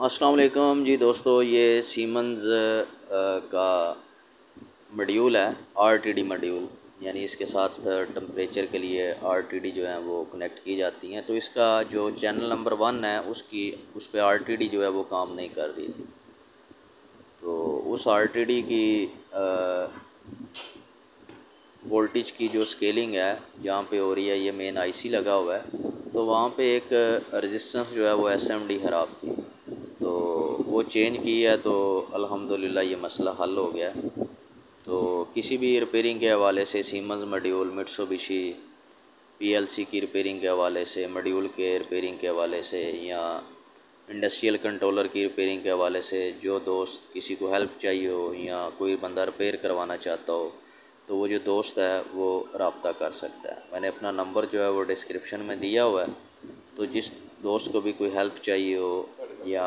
अस्सलाम वालेकुम जी दोस्तों, ये सीमंस का मॉड्यूल है आरटीडी मॉड्यूल यानी इसके साथ टम्परेचर के लिए आरटीडी जो है वो कनेक्ट की जाती हैं। तो इसका जो चैनल नंबर वन है, उसकी उस पर आरटीडी जो है वो काम नहीं कर रही थी। तो उस आरटीडी की वोल्टेज की जो स्केलिंग है, जहाँ पे हो रही है, ये मेन आईसी लगा हुआ है तो वहाँ पे एक रेजिस्टेंस जो है वो एसएमडी ख़राब थी। वो चेंज की है तो अल्हम्दुलिल्लाह ये मसला हल हो गया। तो किसी भी रिपेयरिंग के हवाले से सीमंस मॉड्यूल मिट्सोबिशी पीएलसी की रिपेयरिंग के हवाले से मॉड्यूल के रिपेयरिंग के हवाले से या इंडस्ट्रियल कंट्रोलर की रिपेयरिंग के हवाले से जो दोस्त किसी को हेल्प चाहिए हो या कोई बंदा रिपेयर करवाना चाहता हो तो वो जो दोस्त है वो रबता कर सकता है। मैंने अपना नंबर जो है वो डिस्क्रिप्शन में दिया हुआ है। तो जिस दोस्त को भी कोई हेल्प चाहिए हो या